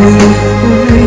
you.